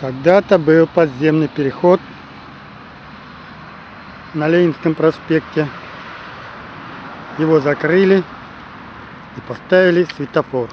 Когда-то был подземный переход на Ленинском проспекте. Его закрыли и поставили светофор.